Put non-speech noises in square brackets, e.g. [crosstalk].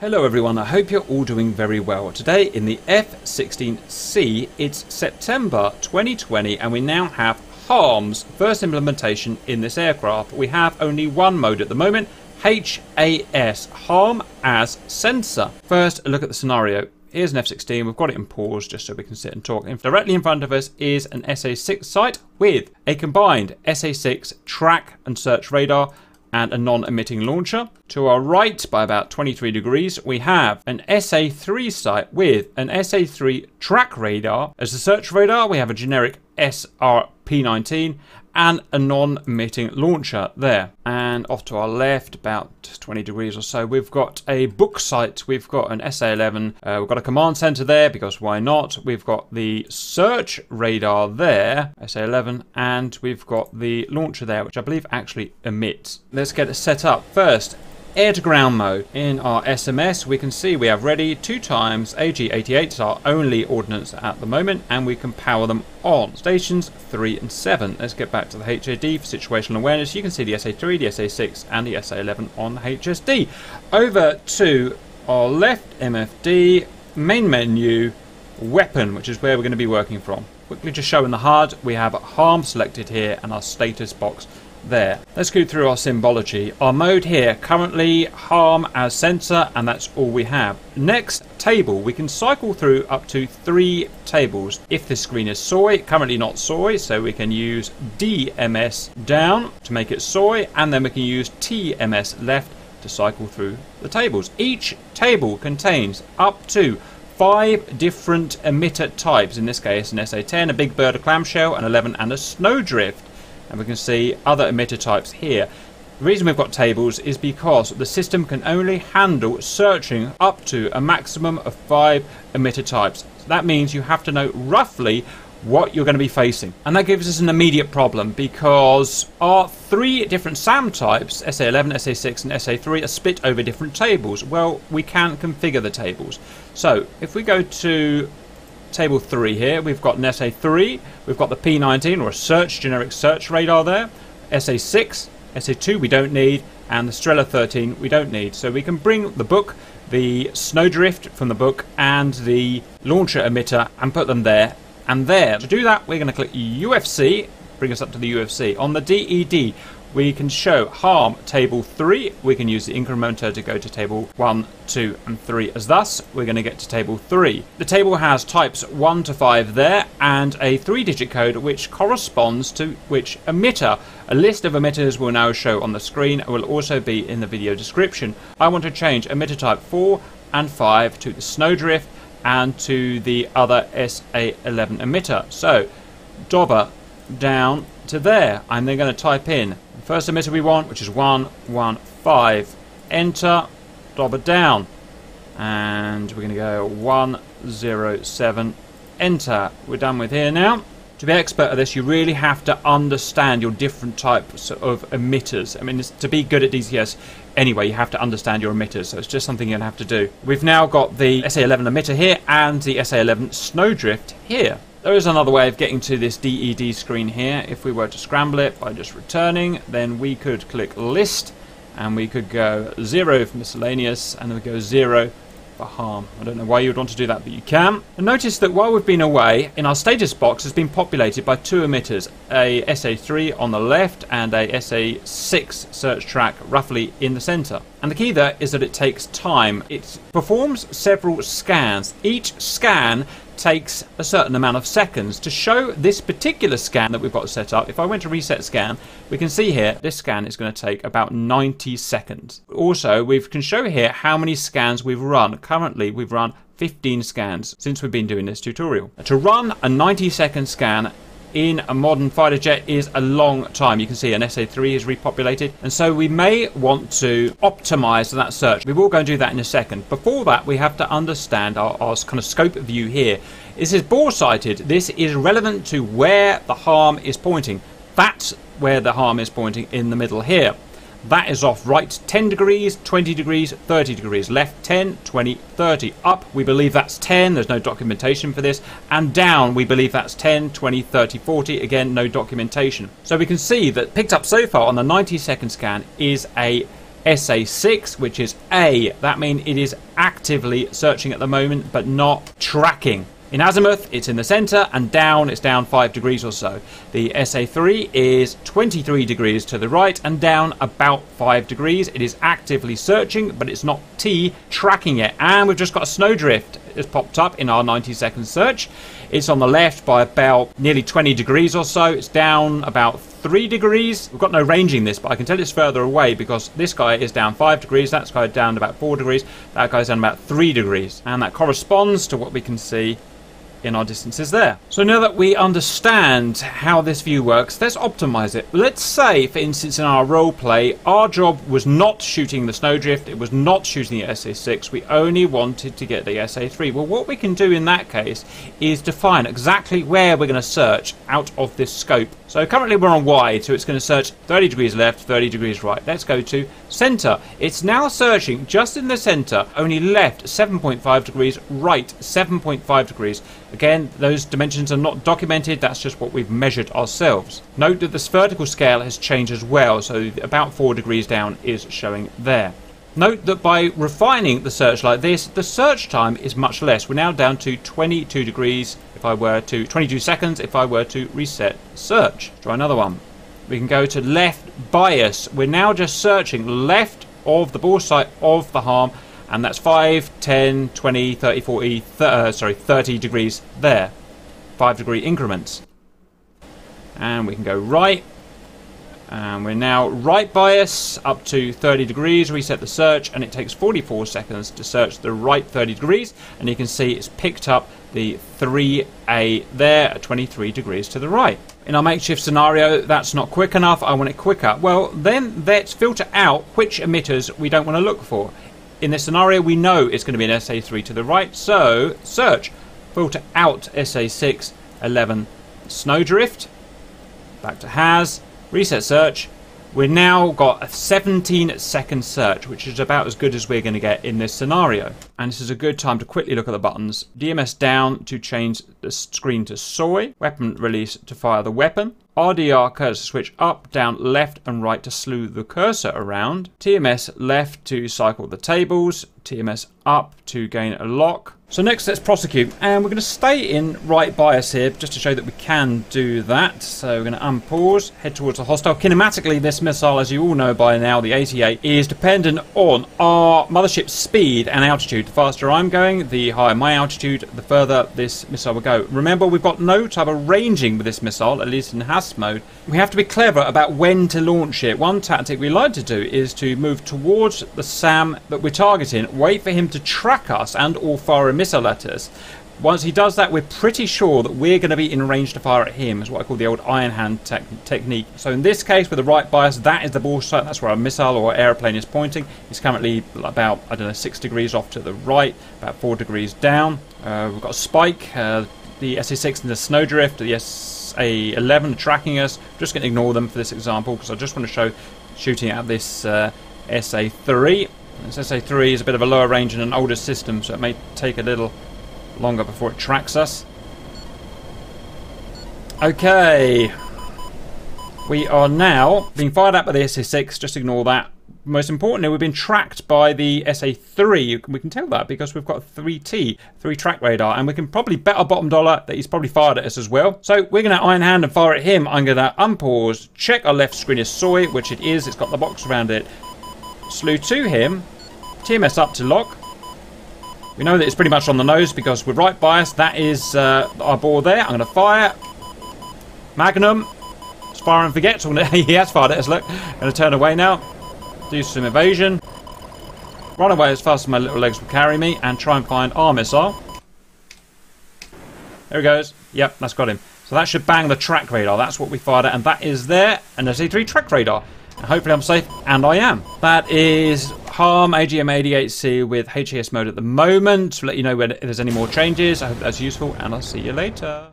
Hello everyone, I hope you're all doing very well. Today in the F-16C, it's September 2020 and we now have HARM's first implementation in this aircraft. We have only one mode at the moment, HAS, HARM as sensor. First, a look at the scenario. Here's an F-16, we've got it in pause just so we can sit and talk. And directly in front of us is an SA-6 site with a combined SA-6 track and search radar and a non-emitting launcher. To our right, by about 23 degrees, we have an SA-3 site with an SA-3 track radar. As the search radar, we have a generic SRP-19 and a non-emitting launcher there. And off to our left, about 20 degrees or so, we've got a Buk site. We've got an SA-11. Uh, we've got a command center there because why not? We've got the search radar there, SA-11, and we've got the launcher there, which I believe actually emits. Let's get it set up. First, air to ground mode. In our SMS, we can see we have ready two times AG88s, our only ordnance at the moment, and we can power them on. Stations 3 and 7. Let's get back to the HAD for situational awareness. You can see the SA3, the SA6, and the SA11 on the HSD. Over to our left MFD, main menu, weapon, which is where we're going to be working from. Quickly just showing the HUD, we have harm selected here and our status box there. Let's go through our symbology. Our mode here, currently harm as sensor, and that's all we have. Next table, we can cycle through up to three tables. If the screen is soy, currently not soy, so we can use DMS down to make it soy, and then we can use TMS left to cycle through the tables. Each table contains up to five different emitter types, in this case an SA-10, a big bird, a clamshell, an 11 and a snowdrift and we can see other emitter types here. The reason we've got tables is because the system can only handle searching up to a maximum of five emitter types. So that means you have to know roughly what you're going to be facing. And that gives us an immediate problem because our three different SAM types, SA11, SA6 and SA3 are split over different tables. Well, we can configure the tables. So if we go to table 3 here. We've got an SA3, we've got the P19 or a search, generic search radar there, SA6, SA2 we don't need, and the Strela 13 we don't need. So we can bring the Buk, the Snowdrift from the Buk, and the launcher emitter and put them there and there. To do that, we're going to click UFC, bring us up to the UFC. On the DED, we can show harm table 3. We can use the incrementer to go to table 1, 2 and 3 as thus. We're going to get to table 3. The table has types 1 to 5 there and a 3 digit code which corresponds to which emitter. A list of emitters will now show on the screen and will also be in the video description. I want to change emitter type 4 and 5 to the Snowdrift and to the other SA11 emitter. So, Dobber down to there. I'm then going to type in first emitter we want, which is 115. Enter, dobber down. And we're going to go 107. Enter. We're done with here now. To be expert at this, you really have to understand your different types of emitters. I mean, to be good at DCS, anyway, you have to understand your emitters, so it's just something to have to do. We've now got the SA11 emitter here and the SA11 Snowdrift here. There is another way of getting to this DED screen here. If we were to scramble it by just returning, then we could click list and we could go 0 for miscellaneous and we go 0 for harm. I don't know why you would want to do that, but you can. And notice that while we've been away, in our status box has been populated by two emitters, a SA3 on the left and a SA6 search track roughly in the center. And the key there is that it takes time. It performs several scans. Each scan takes a certain amount of seconds. To show this particular scan that we've got set up, if I went to reset scan, we can see here this scan is going to take about 90 seconds. Also, we can show here how many scans we've run. Currently, we've run 15 scans since we've been doing this tutorial. To run a 90 second scan in a modern fighter jet is a long time. You can see an SA3 is repopulated, and so we may want to optimize that search. We will go and do that in a second. Before that, we have to understand our, our kind of scope view here. This is bore sighted. This is relevant to where the harm is pointing. That's where the harm is pointing in the middle here. That is off right 10 degrees, 20 degrees, 30 degrees. Left 10, 20, 30. Up, we believe that's 10. There's no documentation for this. And down, we believe that's 10, 20, 30, 40. Again, no documentation. So we can see that picked up so far on the 90 second scan is a SA6, which is A. That means it is actively searching at the moment, but not tracking. In azimuth, it's in the center, and down, it's down 5 degrees or so. The SA3 is 23 degrees to the right and down about 5 degrees. It is actively searching, but it's not T tracking it. And we've just got a snowdrift has popped up in our 90 second search. It's on the left by about nearly 20 degrees or so. It's down about 3 degrees. We've got no ranging this, but I can tell it's further away because this guy is down 5 degrees, that guy down about 4 degrees, that guy's down about 3 degrees. And that corresponds to what we can see in our distances there. So now that we understand how this view works, let's optimize it. Let's say, for instance, in our role play, our job was not shooting the snowdrift, it was not shooting the SA6, we only wanted to get the SA3. Well, what we can do in that case is define exactly where we're going to search out of this scope. So currently we're on wide, so it's going to search 30 degrees left, 30 degrees right. Let's go to center. It's now searching just in the center, only left 7.5 degrees, right 7.5 degrees. Again, those dimensions are not documented, that's just what we've measured ourselves. Note that this vertical scale has changed as well, so about 4 degrees down is showing there. Note that by refining the search like this, the search time is much less. We're now down to 22 degrees if I were to, 22 seconds if I were to reset search. Try another one. We can go to left bias. We're now just searching left of the bore sight of the harm and that's 5, 10, 20, 30, 40, th uh, sorry, 30 degrees there. 5 degree increments. And we can go right. And we're now right bias up to 30 degrees, reset the search, and it takes 44 seconds to search the right 30 degrees. And you can see it's picked up the 3A there at 23 degrees to the right. In our makeshift scenario, that's not quick enough, I want it quicker. Well, then let's filter out which emitters we don't want to look for. In this scenario, we know it's going to be an SA3 to the right, so search, filter out SA6, 11, Snowdrift, back to HAS, reset search. We've now got a 17 second search, which is about as good as we're going to get in this scenario. And this is a good time to quickly look at the buttons. DMS down to change the screen to soy, weapon release to fire the weapon, RDR cursor switch up, down, left and right to slew the cursor around. TMS left to cycle the tables. TMS up to gain a lock. So next let's prosecute and we're going to stay in right bias here just to show that we can do that. So we're going to unpause, head towards the hostile. Kinematically this missile as you all know by now, the 88, is dependent on our mothership's speed and altitude. The faster I'm going, the higher my altitude, the further this missile will go. Remember we've got no type of ranging with this missile, at least in HAS mode. We have to be clever about when to launch it. One tactic we like to do is to move towards the SAM that we're targeting wait for him to track us and or fire missile at us. Once he does that, we're pretty sure that we're going to be in range to fire at him. Is what I call the old iron hand te technique. So in this case, with the right bias, that is the bore sight. That's where a missile or aeroplane is pointing. He's currently about, I don't know, six degrees off to the right, about four degrees down. Uh, we've got a spike. Uh, the SA6 and the Snowdrift, the SA11 tracking us. I'm just going to ignore them for this example because I just want to show shooting at this uh, SA3. This SA3 is a bit of a lower range and an older system, so it may take a little longer before it tracks us. Okay. We are now being fired at by the SA6, just ignore that. Most importantly, we've been tracked by the SA3. We can tell that because we've got 3T, 3 track radar, and we can probably bet our bottom dollar that he's probably fired at us as well. So we're going to iron hand and fire at him. I'm going to unpause, check our left screen is soy, which it is. It's got the box around it. Slew to him. TMS up to lock. We know that it's pretty much on the nose because we're right biased. That is uh, our bore there. I'm going to fire. Magnum. It's Fire and forget. [laughs] he has fired at us. Look. Going to turn away now. Do some evasion. Run away as fast as my little legs will carry me and try and find our missile. There he goes. Yep, that's got him. So that should bang the track radar. That's what we fired at, and that is there. An SA3 track radar. Hopefully I'm safe, and I am. That is Harm AGM88C with HAS mode at the moment. To let you know when there's any more changes. I hope that's useful, and I'll see you later.